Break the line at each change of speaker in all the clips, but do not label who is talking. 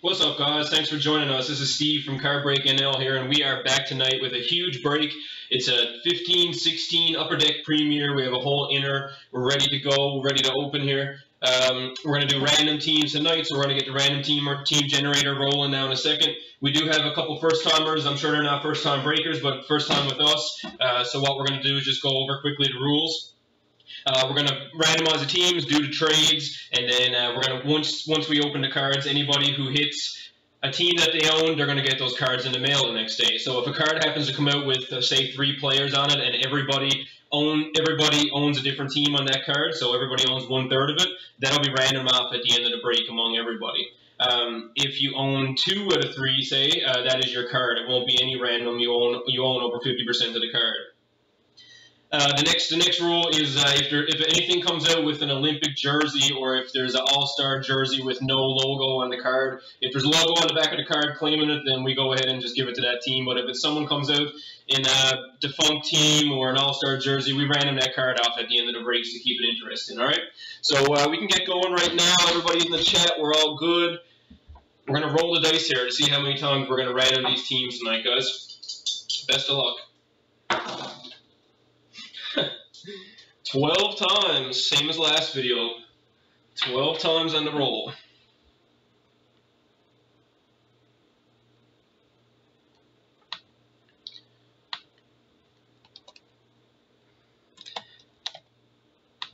What's up, guys? Thanks for joining us. This is Steve from CardBreak NL here, and we are back tonight with a huge break. It's a 15-16 Upper Deck Premier. We have a whole inner. We're ready to go. We're ready to open here. Um, we're going to do random teams tonight, so we're going to get the random team or team generator rolling now in a second. We do have a couple first-timers. I'm sure they're not first-time breakers, but first time with us. Uh, so what we're going to do is just go over quickly the rules. Uh, we're going to randomize the teams, do the trades, and then uh, we're going to once once we open the cards, anybody who hits a team that they own, they're going to get those cards in the mail the next day. So if a card happens to come out with uh, say three players on it, and everybody own everybody owns a different team on that card, so everybody owns one third of it, that'll be random off at the end of the break among everybody. Um, if you own two out of three, say uh, that is your card. It won't be any random. You own you own over 50% of the card. Uh, the next the next rule is uh, if there, if anything comes out with an Olympic jersey or if there's an All Star jersey with no logo on the card, if there's a logo on the back of the card claiming it, then we go ahead and just give it to that team. But if someone comes out in a defunct team or an All Star jersey, we random that card off at the end of the breaks to keep it interesting. All right, so uh, we can get going right now. Everybody in the chat, we're all good. We're gonna roll the dice here to see how many times we're gonna random these teams tonight, guys. Best of luck. 12 times, same as last video. 12 times on the roll.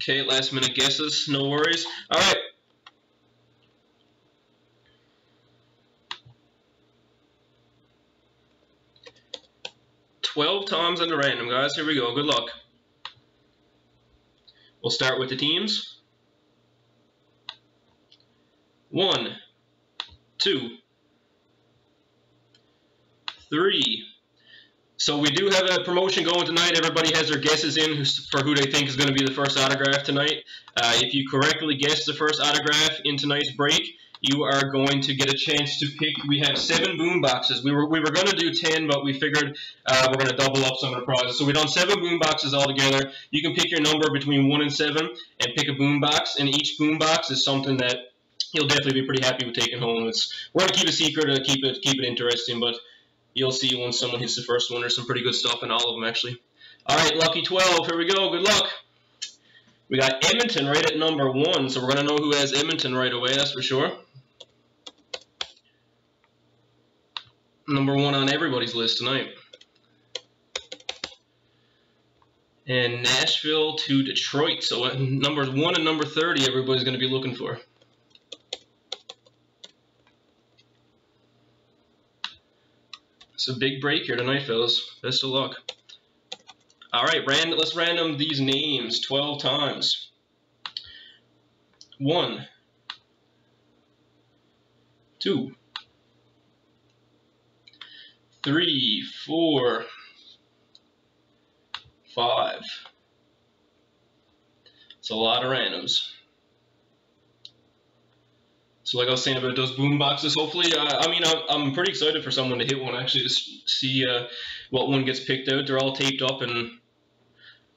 Okay, last minute guesses, no worries. All right. Twelve times on the random, guys. Here we go. Good luck. We'll start with the teams. One, two, three. So we do have a promotion going tonight. Everybody has their guesses in for who they think is going to be the first autograph tonight. Uh, if you correctly guess the first autograph in tonight's break, you are going to get a chance to pick. We have seven boom boxes. We were we were going to do ten, but we figured uh, we're going to double up some of the prizes. So we've done seven boom boxes altogether. You can pick your number between one and seven and pick a boom box, and each boom box is something that you'll definitely be pretty happy with taking home. It's we're going to keep it secret to keep it keep it interesting, but you'll see when someone hits the first one. There's some pretty good stuff in all of them actually. All right, lucky 12. Here we go. Good luck. We got Edmonton right at number one, so we're going to know who has Edmonton right away, that's for sure. Number one on everybody's list tonight. And Nashville to Detroit. So uh, numbers one and number 30, everybody's going to be looking for. It's a big break here tonight, fellas. Best of luck. All right, random, let's random these names 12 times. One, two, three, four, five. It's a lot of randoms. So like I was saying about those boom boxes, hopefully, uh, I mean, I'm, I'm, pretty excited for someone to hit one actually to see uh, what one gets picked out. They're all taped up and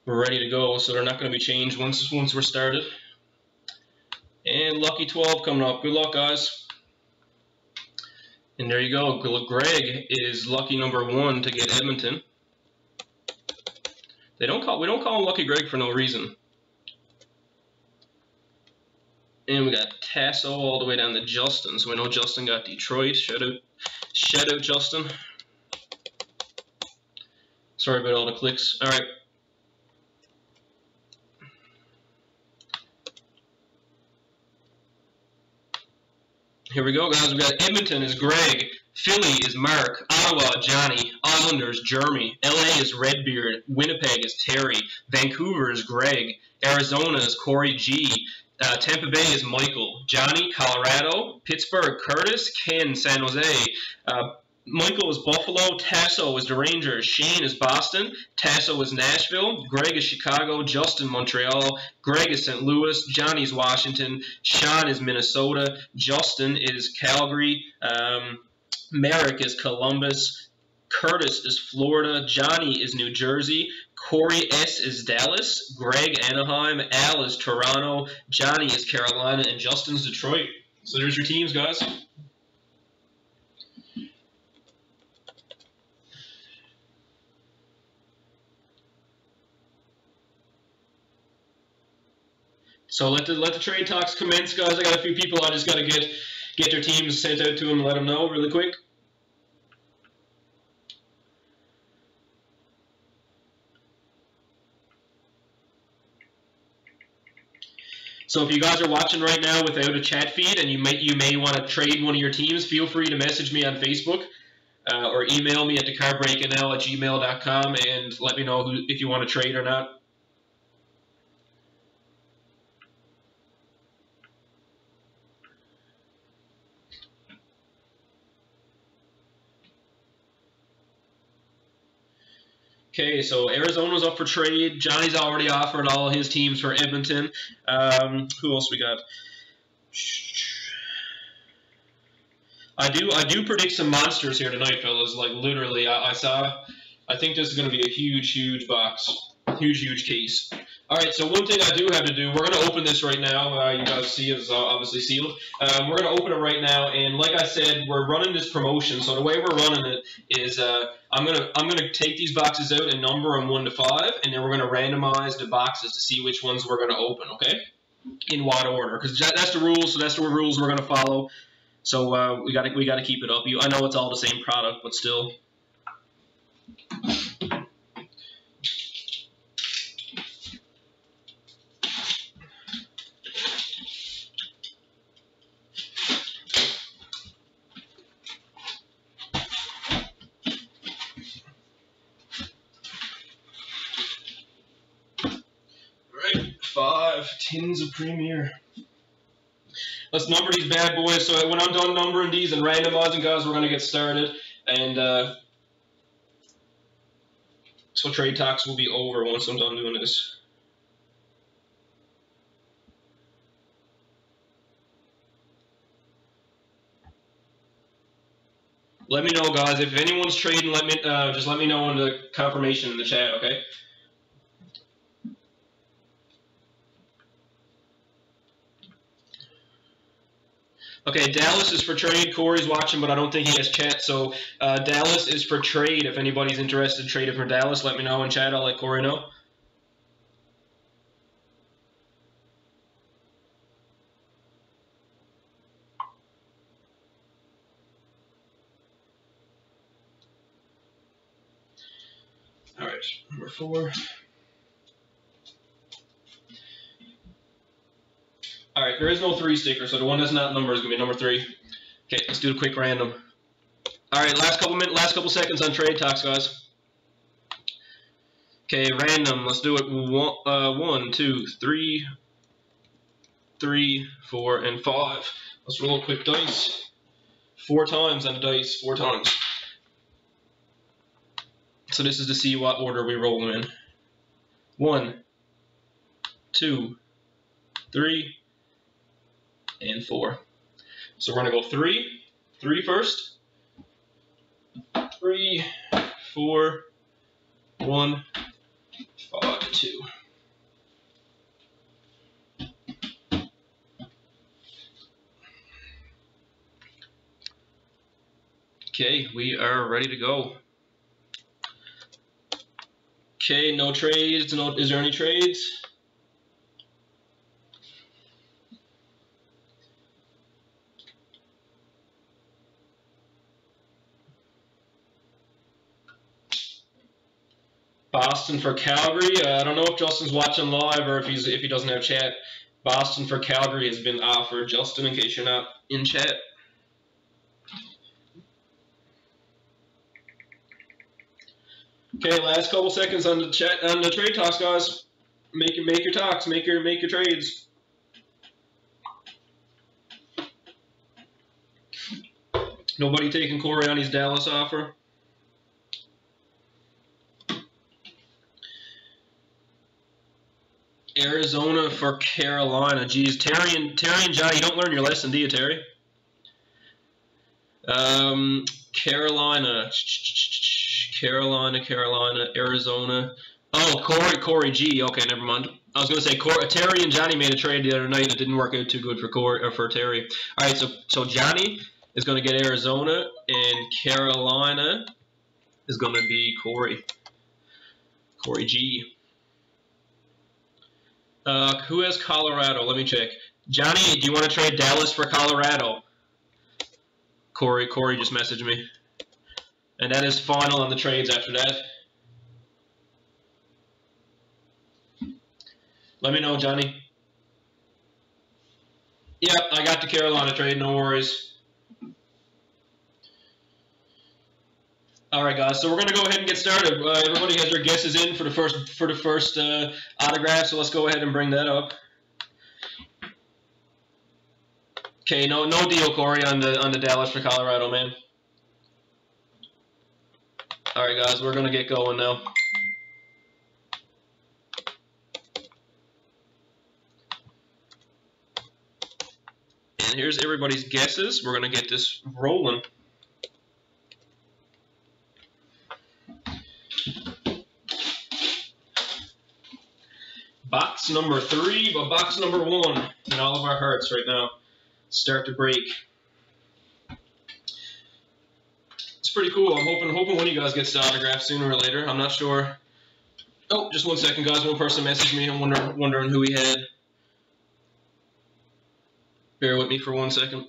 we're ready to go, so they're not going to be changed once once we're started. And lucky 12 coming up. Good luck, guys. And there you go. Greg is lucky number one to get Edmonton. They don't call we don't call him Lucky Greg for no reason. And we got Tasso all the way down to Justin. So we know Justin got Detroit. Shout out, shout out Justin. Sorry about all the clicks. All right. Here we go, guys. We got Edmonton is Greg. Philly is Mark. Ottawa, Johnny. Islanders, Jeremy. LA is Redbeard. Winnipeg is Terry. Vancouver is Greg. Arizona is Corey G. Uh, Tampa Bay is Michael. Johnny, Colorado. Pittsburgh, Curtis. Ken, San Jose. Uh, Michael is Buffalo. Tasso is the Rangers. Shane is Boston. Tasso is Nashville. Greg is Chicago. Justin, Montreal. Greg is St. Louis. Johnny's Washington. Sean is Minnesota. Justin is Calgary. Um, Merrick is Columbus. Curtis is Florida. Johnny is New Jersey. Corey S. is Dallas. Greg Anaheim. Al is Toronto. Johnny is Carolina. And Justin's Detroit. So there's your teams, guys. So let the let the trade talks commence, guys. I got a few people. I just got to get get their teams sent out to them and let them know really quick. So if you guys are watching right now without a chat feed and you may you may want to trade one of your teams, feel free to message me on Facebook uh, or email me at thecardbreaknl at gmail.com and let me know who, if you want to trade or not. Okay, so Arizona's up for trade. Johnny's already offered all his teams for Edmonton. Um, who else we got? I do I do predict some monsters here tonight, fellas. Like literally, I, I saw. I think this is going to be a huge, huge box, huge, huge case. All right, so one thing I do have to do, we're going to open this right now. Uh, you guys see it's obviously sealed. Um, we're going to open it right now, and like I said, we're running this promotion. So the way we're running it is, uh, I'm gonna I'm gonna take these boxes out and number them one to five, and then we're going to randomize the boxes to see which ones we're going to open. Okay, in what order? Because that, that's the rules. So that's the rules we're going to follow. So uh, we got to we got to keep it up. You, I know it's all the same product, but still. Five tins of Premier. Let's number these bad boys. So when I'm done numbering these and randomizing, guys, we're going to get started. And uh, so trade talks will be over once I'm done doing this. Let me know, guys. If anyone's trading, let me uh, just let me know in the confirmation in the chat, okay? Okay, Dallas is for trade. Corey's watching, but I don't think he has chat. So uh, Dallas is for trade. If anybody's interested in trading for Dallas, let me know in chat. I'll let Corey know. All right, number four. All there is no three sticker, so the one that's not numbered is gonna be number three. Okay, let's do a quick random. All right, last couple minutes, last couple seconds on trade talks, guys. Okay, random. Let's do it. One, uh, one, two, three, three, four, and five. Let's roll a quick dice. Four times on the dice. Four times. So this is to see what order we roll them in. One, two, three, and four. So we're going to go three, three first, three, four, one, two. Okay, we are ready to go. Okay, no trades. No, is there any trades? Boston for Calgary. Uh, I don't know if Justin's watching live or if he's if he doesn't have chat. Boston for Calgary has been offered. Justin, in case you're not in chat. Okay, last couple seconds on the chat on the trade talks, guys. Make make your talks, make your make your trades. Nobody taking Corey on his Dallas offer. Arizona for Carolina. Jeez, Terry and Terry and Johnny, you don't learn your lesson, do you, Terry? Um, Carolina, Carolina, Carolina, Arizona. Oh, Corey, Corey G. Okay, never mind. I was going to say Corey, Terry and Johnny made a trade the other night. It didn't work out too good for Corey or for Terry. All right, so so Johnny is going to get Arizona, and Carolina is going to be Corey. Corey G. Uh, who has Colorado? Let me check. Johnny, do you want to trade Dallas for Colorado? Corey, Corey just messaged me. And that is final on the trades after that. Let me know, Johnny. Yep, I got the Carolina trade, no worries. All right, guys. So we're gonna go ahead and get started. Uh, everybody has their guesses in for the first for the first uh, autograph. So let's go ahead and bring that up. Okay, no no deal, Corey, on the on the Dallas for Colorado, man. All right, guys, we're gonna get going now. And here's everybody's guesses. We're gonna get this rolling. Box number three, but box number one in all of our hearts right now. Start to break. It's pretty cool. I'm hoping hoping one of you guys gets the autograph sooner or later. I'm not sure. Oh, just one second, guys. One person messaged me. I'm wondering wondering who he had. Bear with me for one second.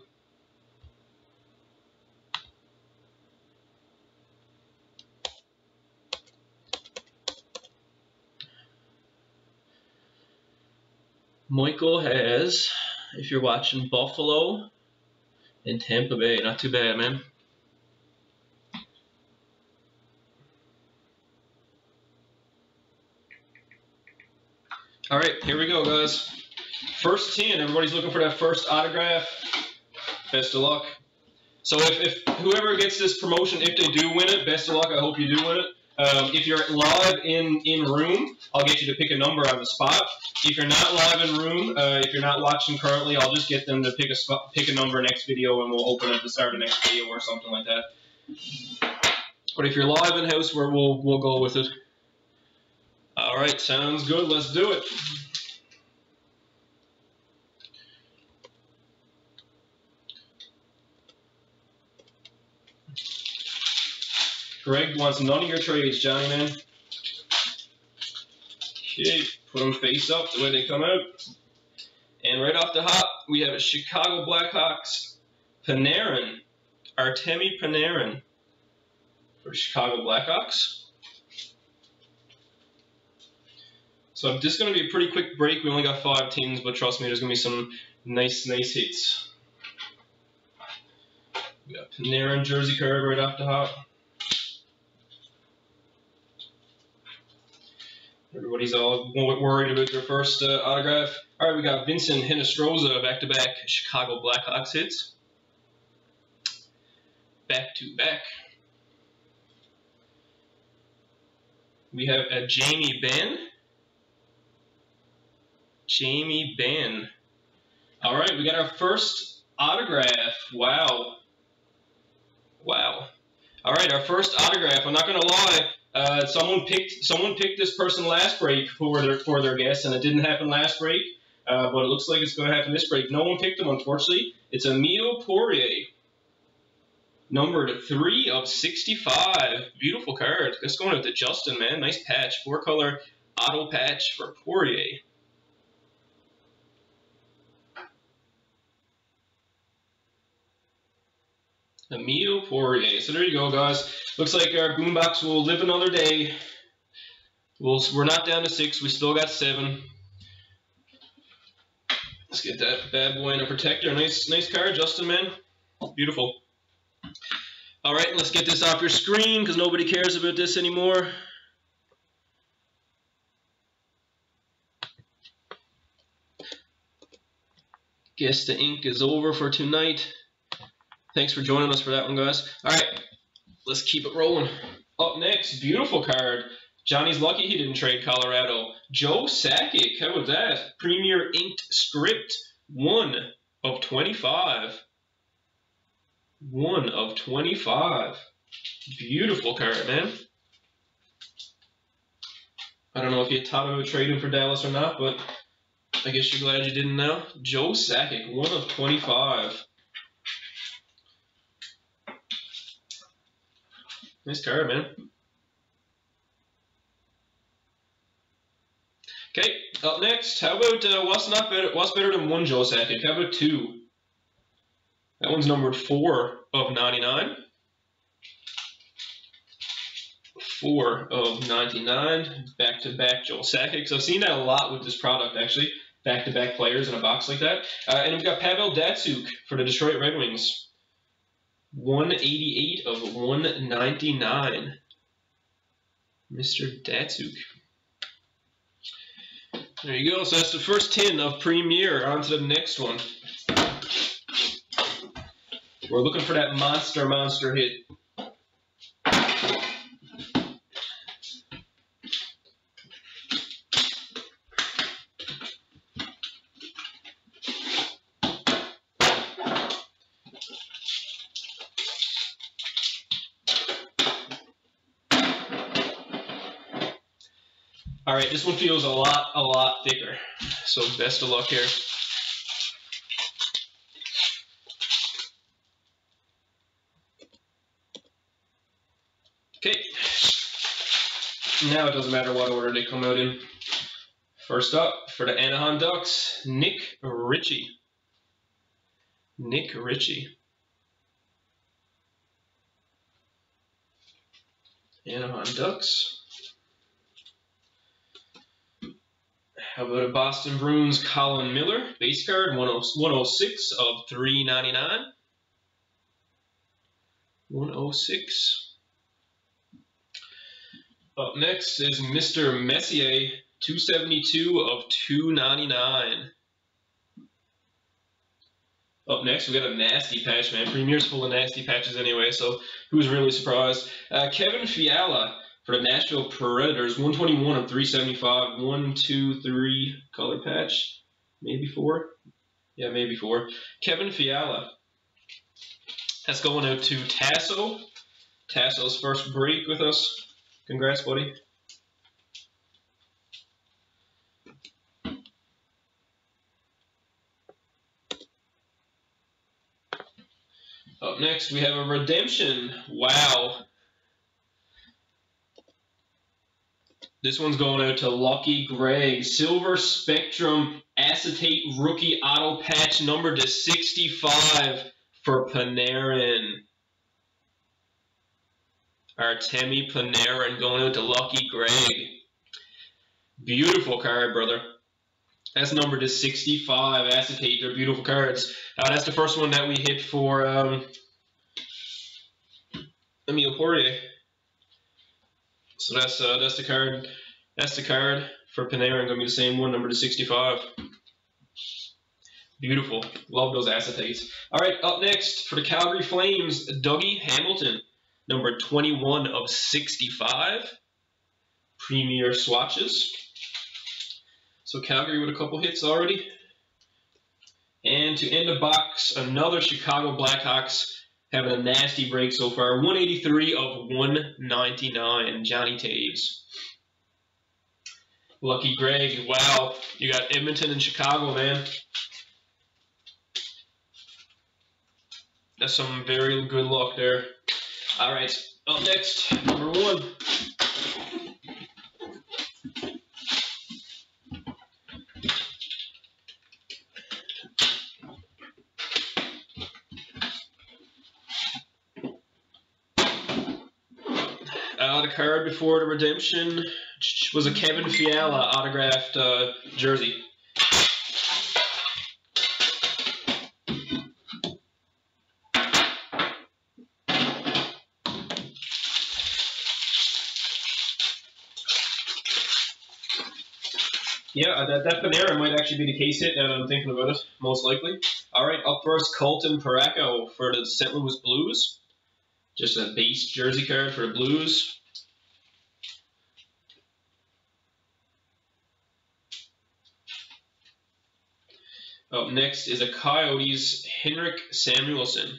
Michael has, if you're watching Buffalo and Tampa Bay, not too bad, man. All right, here we go, guys. First 10, everybody's looking for that first autograph. Best of luck. So if, if whoever gets this promotion, if they do win it, best of luck. I hope you do win it. Um, if you're live in, in room, I'll get you to pick a number on the spot. If you're not live in room, uh, if you're not watching currently, I'll just get them to pick a spot, pick a number next video, and we'll open at the start of next video or something like that. But if you're live in house, we'll we'll go with it. All right, sounds good. Let's do it. Greg wants none of your trades, Johnny man. Okay, put them face up the way they come out. And right off the hop, we have a Chicago Blackhawks Panarin, Artemi Panarin for Chicago Blackhawks. So this is going to be a pretty quick break. We only got five teams, but trust me, there's going to be some nice, nice hits. We got Panarin jersey card right off the hop. Everybody's all worried about their first uh, autograph. All right, we got Vincent Hinostroza back-to-back Chicago Blackhawks hits. Back-to-back. We have a Jamie Benn. Jamie Benn. All right, we got our first autograph. Wow. Wow. All right, our first autograph. I'm not going to lie. Uh, someone picked someone picked this person last break for their for their guest, and it didn't happen last break. Uh, but it looks like it's going to happen this break. No one picked him, unfortunately. It's Emilio Poirier, numbered three of 65. Beautiful card. That's going out to Justin, man. Nice patch, four color auto patch for Poirier. Emilio Poirier. So there you go, guys. Looks like our boombox will live another day. We'll, we're not down to six. We still got seven. Let's get that bad boy in a protector. Nice, nice card, Justin, man. Beautiful. All right, let's get this off your screen because nobody cares about this anymore. Guess the ink is over for tonight. Thanks for joining us for that one, guys. All right, let's keep it rolling. Up next, beautiful card. Johnny's lucky he didn't trade Colorado. Joe Sakic, how about that? Premier inked script, one of 25. One of 25. Beautiful card, man. I don't know if you thought about trading for Dallas or not, but I guess you're glad you didn't know. Joe Sakic, one of 25. Nice card, man. Okay, Up next, how about uh, what's not better? What's better than one Joe Sakic? How about two? That one's numbered four of ninety-nine. Four of ninety-nine, back-to-back Joel Sakic. I've seen that a lot with this product actually, back-to-back players in a box like that. Uh, and we've got Pavel Datsyuk for the Detroit Red Wings. 188 of 199. Mr. Datsyuk. There you go. So that's the first 10 of Premier. On to the next one. We're looking for that monster, monster hit. Right, this one feels a lot, a lot thicker. So best of luck here. Okay. Now it doesn't matter what order they come out in. First up, for the Anaheim Ducks, Nick Ritchie. Nick Ritchie. Anaheim Ducks. How about a Boston Bruins Colin Miller, base card, 106 of 399. 106. Up next is Mr. Messier, 272 of 299. Up next, we got a nasty patch, man. Premier's full of nasty patches anyway, so who's really surprised? Uh, Kevin Fiala, for the Nashville Predators, 121 of 375. One, two, three color patch. Maybe four. Yeah, maybe four. Kevin Fiala. That's going out to Tasso. Tasso's first break with us. Congrats, buddy. Up next, we have a redemption. Wow. This one's going out to Lucky Greg. Silver Spectrum Acetate Rookie Auto Patch number to 65 for Panarin. Artemi Panarin going out to Lucky Greg. Beautiful card, brother. That's numbered to 65 acetate. They're beautiful cards. Uh, that's the first one that we hit for um, Emile Poirier. So that's uh, that's the card. That's the card for Panarin. Going to be the same one, number to 65. Beautiful. Love those acetates. All right, up next for the Calgary Flames, Dougie Hamilton, number 21 of 65. Premier swatches. So Calgary with a couple hits already. And to end the box, another Chicago Blackhawks having a nasty break so far. 183 of 199, Johnny Toews. Lucky Greg, wow, you got Edmonton and Chicago, man. That's some very good luck there. All right, up next, number one. Uh, the card before the redemption was a Kevin Fiala autographed uh, jersey. Yeah, that, that Panarin might actually be the case hit now that I'm thinking about it, most likely. All right, up first, Colton Parayko for the St. Louis Blues. Just a base jersey card for the Blues. Up next is a Coyotes Henrik Samuelsson.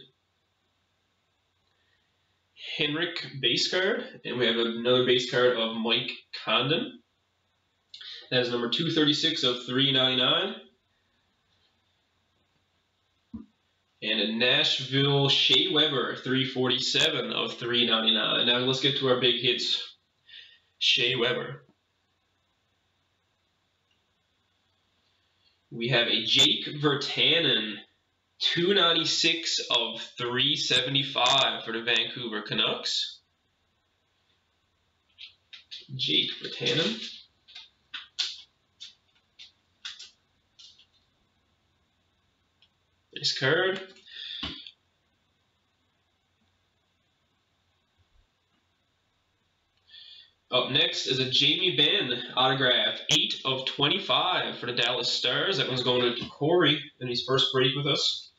Henrik base card, and we have another base card of Mike Condon. That is number 236 of 399. And a Nashville Shea Weber, 347 of 399. Now let's get to our big hits. Shea Weber. We have a Jake Virtanen, 296 of 375 for the Vancouver Canucks. Jake Virtanen. Nice card. Up next is a Jamie Benn autograph, 8 of 25 for the Dallas Stars. That one's going to Corey in his first break with us.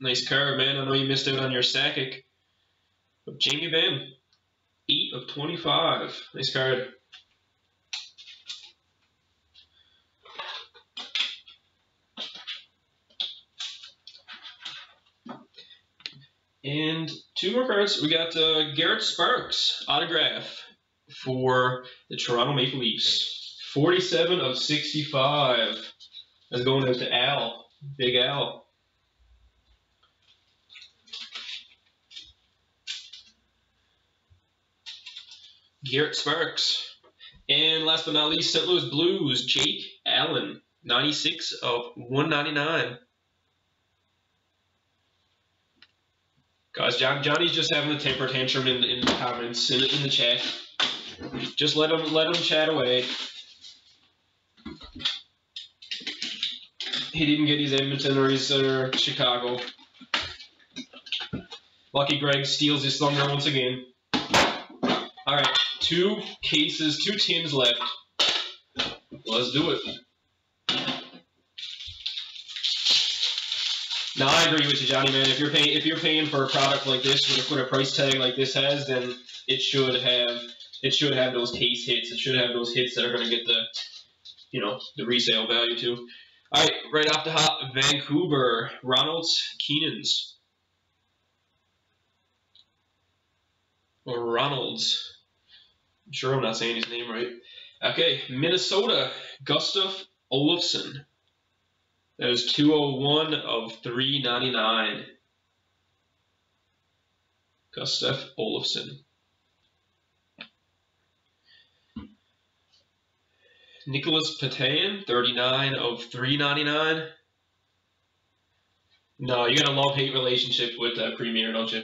Nice card, man. I know you missed out on your Sakic. Jamie Benn, 8 of 25. Nice card. And two more cards. We got uh, Garrett Sparks autograph for the Toronto Maple Leafs. 47 of 65. That's going out to Al. Big Al. Garrett Sparks. And last but not least, St. Louis Blues, Jake Allen. 96 of 199. Guys, John, Johnny's just having a temper tantrum in, in the comments, in, in the chat. Just let him let him chat away. He didn't get his Edmonton or his uh, Chicago. Lucky Greg steals his thunder once again. All right, two cases, two tins left. Let's do it. I agree with you, Johnny. Man, if you're paying if you're paying for a product like this with a, with a price tag like this has, then it should have it should have those case hits. It should have those hits that are going to get the you know the resale value too. All right, right off the hop, Vancouver, Ronalds, Keenans, or Ronalds. I'm sure I'm not saying his name right. Okay, Minnesota, Gustav Olofsson. That is 201 of 399. Gustav Olofsson. Nicolas Petan, 39 of 399. No, you got a love-hate relationship with uh, Premier, don't you?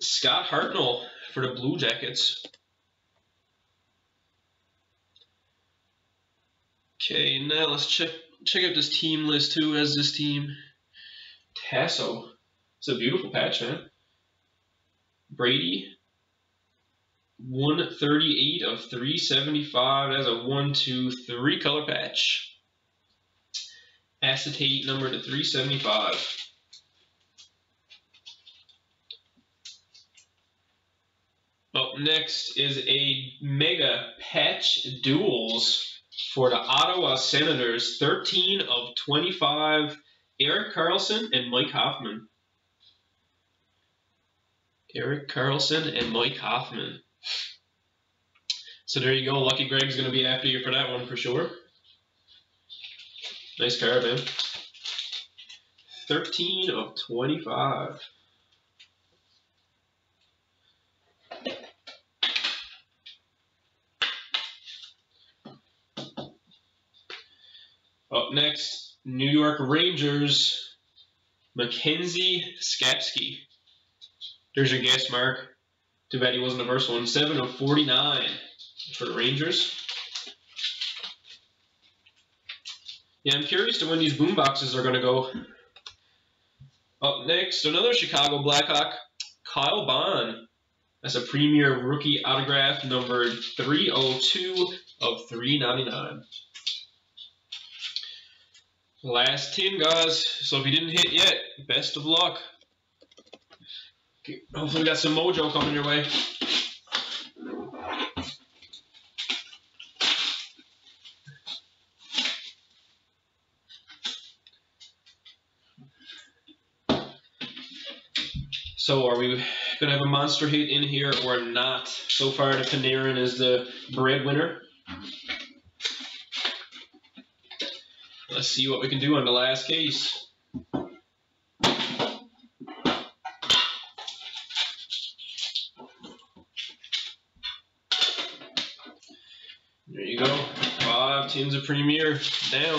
Scott Hartnell for the Blue Jackets. Okay, now let's check check out this team list. Who has this team? Tasso. It's a beautiful patch, man. Brady. 138 of 375. That's a 1, 2, 3 color patch. Acetate number to 375. Up next is a Mega Patch Duels for the Ottawa Senators, 13 of 25, Erik Karlsson and Mike Hoffman. Erik Karlsson and Mike Hoffman. So there you go. Lucky Greg's going to be after you for that one for sure. Nice card, man. 13 of 25. Up next, New York Rangers, Mackenzie Skapski. There's your guess, Mark. Too bad he wasn't the first one. 7 of 49 for the Rangers. Yeah, I'm curious to when these boom boxes are going to go. Up next, another Chicago Blackhawk, Kyle Baun. That's a premier rookie autograph numbered 302 of 399. Last 10, guys. So if you didn't hit yet, best of luck. Hopefully we got some mojo coming your way. So are we going to have a monster hit in here or not? So far, the Panarin is the breadwinner. Let's see what we can do on the last case. There you go. Five tins of Premier down.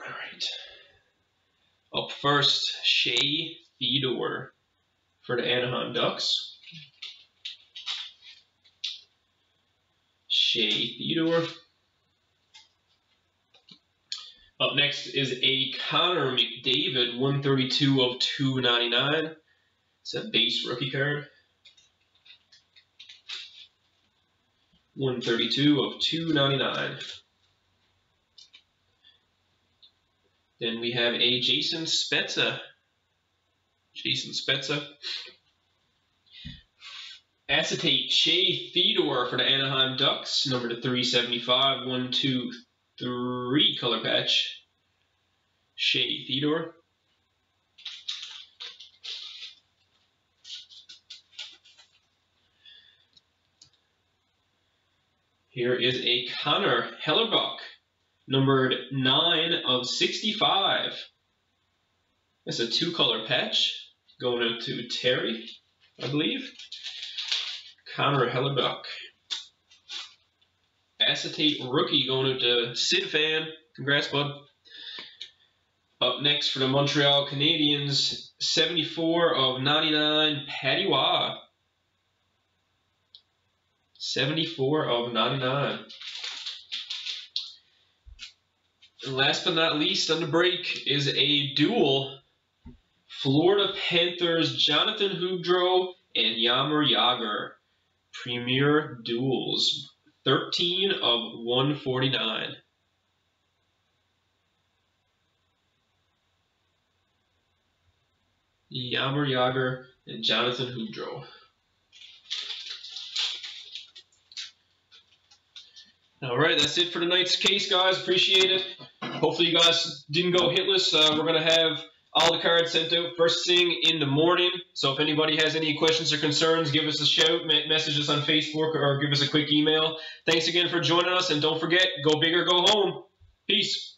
All right. Up first, Shea Theodore for the Anaheim Ducks. Shea Theodore. Up next is a Connor McDavid, 132 of 299. It's a base rookie card. 132 of 299. Then we have a Jason Spezza. Jason Spezza. Acetate Shea Theodore for the Anaheim Ducks, number to 375, 1, 2, 3 color patch. Shea Theodore. Here is a Connor Hellebuyck, numbered 9 of 65. That's a two color patch going out to Terry, I believe. Connor Hellebuyck. Acetate rookie going out to Sid Fan. Congrats, bud. Up next for the Montreal Canadiens, 74 of 99, Patty Waugh. 74 of 99. And last but not least on the break is a duel. Florida Panthers, Jonathan Huberdeau and Jaromir Jagr. Premier Duels. 13 of 149. Jaromir Jagr and Jonathan Huberdeau. All right, that's it for tonight's case, guys. Appreciate it. Hopefully, you guys didn't go hitless. Uh, we're going to have all the cards sent out first thing in the morning. So if anybody has any questions or concerns, give us a shout, message us on Facebook, or give us a quick email. Thanks again for joining us, and don't forget, go big or go home. Peace.